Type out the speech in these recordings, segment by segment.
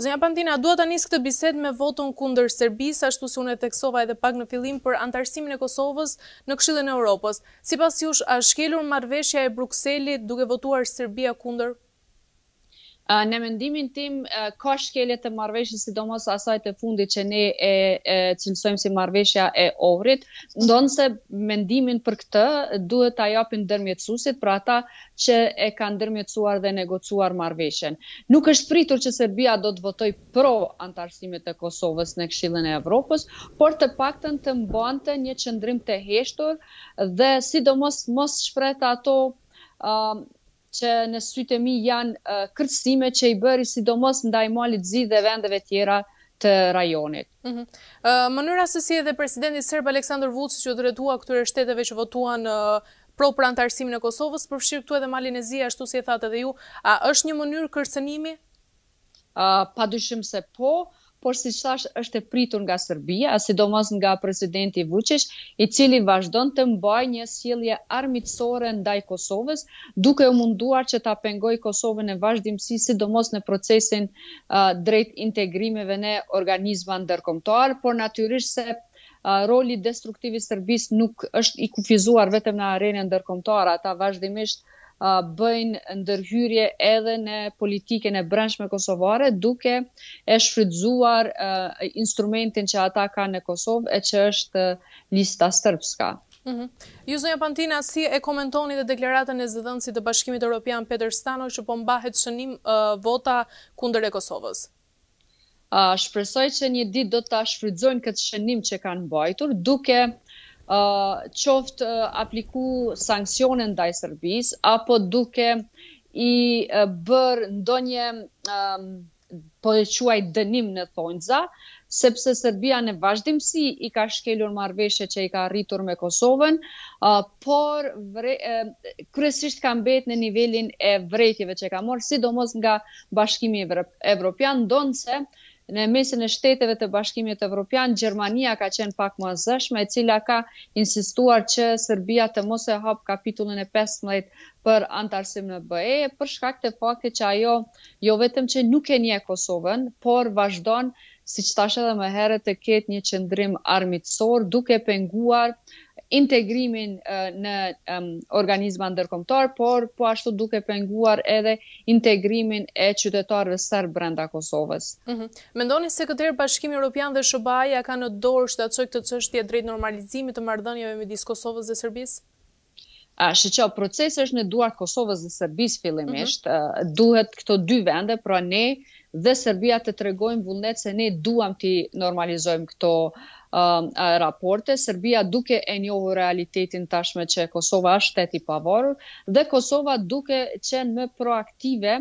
Zonja Pantina, dua ta nis këtë bisedë me votën kundër Serbisë, ashtu si unë e theksova edhe pak në fillim për anëtarësimin e Kosovës në Këshillin e Europës? Sipas jush, a është shkelur marrëveshja e Brukselit duke votuar Serbia kundër? Në mendimin tim, ka shkelje të marrëveshjes, sidomos asaj të fundit që ne e cilësojmë si marrëveshja e Ohrit, ndonëse mendimin për këtë duhet ta japin ndërmjetësuesit, pra ata që e kanë ndërmjetësuar dhe negociuar marrëveshjen. Nuk është pritur që Serbia do të votojë pro anëtarësimit të Kosovës në Këshillin e Evropës, por të paktën të mbante një qëndrim të heshtur dhe sidomos mos shprehte ato që në sytë e mi janë kërcënime që i bëri sidomos ndaj Malit të Zi dhe vendeve tjera të rajonit. Mhm. Mënyra se si edhe presidenti serb Aleksandar Vuçiç iu drejtua këtyre shteteve që votuan pro për anëtarësimin e Kosovës, përfshirë këtu edhe Malin e Zi, ashtu si e thatë edhe ju, a është një mënyrë kërcënimi? Pa dyshim se po, por siç thashë është e pritur nga Serbia, sidomos nga presidenti Vuçiç, i cili vazhdon të mbajë një sjellje armiqësore ndaj Kosovës, duke u munduar që ta pengojë Kosovën në vazhdimësi, sidomos në procesin drejt integrimeve në organizma ndërkombëtarë, por natyrisht se roli destruktiv i Serbisë nuk është i kufizuar vetëm në arenën ndërkombëtare, ata vazhdimisht bëjnë ndërhyrje edhe në politikën e brendshme kosovare, duke e shfrytëzuar instrumentin që ata kanë në Kosovë e që është Lista Sërpska. Ju zonja Pantina si e komentoni edhe deklaratën e zëdhënësit të Bashkimit Europian Peter Stano që po mbahet shënim vota kundër e Kosovës? Shpresoj që një ditë do ta shfrytëzojnë këtë shënim që kanë mbajtur duke qoftë apliku sanksione ndaj Serbisë apo duke i bërë ndonjë po e quaj dënim në thonjza, sepse Serbia në vazhdimësi i ka shkelur marrëveshjet që i ka arritur me Kosovën, por kryesisht ka mbetë në nivelin e vërejtjeve që ka marrë, sidomos nga Bashkimi Evropian, ndonëse në mesin e shteteve të Bashkimit Evropian, Gjermania ka qenë pak më e zëshme, e cila ka insistuar që Serbia të mos e hapë kapitullin e pesëmbëdhjetë për anëtarësim në BE, për shkak të faktit që ajo, jo vetëm që nuk e njeh Kosovën, por vazhdon, siç thashë edhe më herët, të ketë një qëndrim armiqësor, duke penguar integrimin në organizma ndërkombëtarë, por po ashtu duke penguar edhe integrimin e qytetarëve serbë brenda Kosovës. Mhm. Mendoni se këtë herë Bashkimi Europian dhe SHBA-ja kanë në dorë që ta çojë këtë çështje drejt normalizimit të marrëdhënieve midis Kosovës dhe Serbisë? Shiqo, procesi është në duart e Kosovës dhe Serbisë fillimisht, duhet këto dy vende, pra ne dhe Serbia të tregojmë vullnet se ne duam t'i normalizojmë këto raporte, Serbia duke e njohur realitetin tashmë që Kosova është shtet i pavarur dhe Kosova duke qenë më proaktive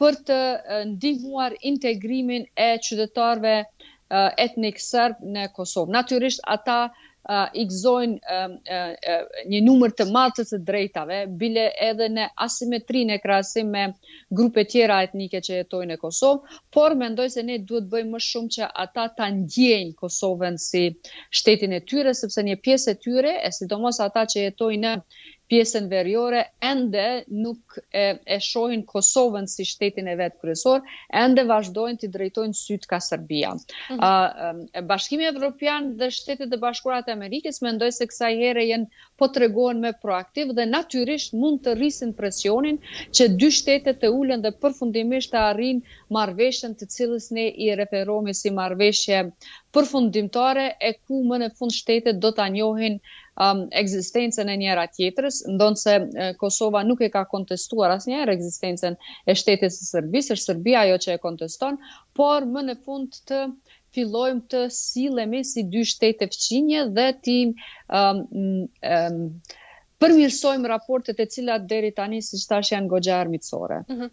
për të ndihmuar integrimin e qytetarëve etnikë serbë në Kosovë. Natyrisht ata i gëzojnë një numër të madh të të drejtave, bile edhe në asimetri në krahasim me grupet tjera etnike që jetojnë në Kosovë, por mendoj se ne duhet të bëjmë më shumë që ata ta ndjejnë Kosovën si shtetin e tyre, sepse një pjesë e tyre, e sidomos ata që jetojnë në pjesën veriore, ende nuk e e shohin Kosovën si shtetin e vet kryesor, ende vazhdojnë t'i drejtojnë sytë ka Serbia. Mm -hmm. Bashkimi Evropian dhe Shtetet e Bashkuara të Amerikës mendoj se kësaj here jenë po tregohen më proaktivë dhe natyrisht mund të rrisin presionin që dy shtetet të ulen dhe përfundimisht të arrijnë marrëveshjen të cilës ne i referohemi si marrëveshje përfundimtare e ku më në fund shtetet do ta njohin uh, ekzistencën e njëra-tjetrës, ndonëse Kosova nuk e ka kontestuar asnjëherë ekzistencën e shtetit të Serbisë, është Serbia ajo që e konteston, por më në fund të fillojmë të sillemi si dy shtete fqinje dhe t'i përmirësojmë raportet të cilat deri tani siç thashë janë goxha armiqësore. Mhm.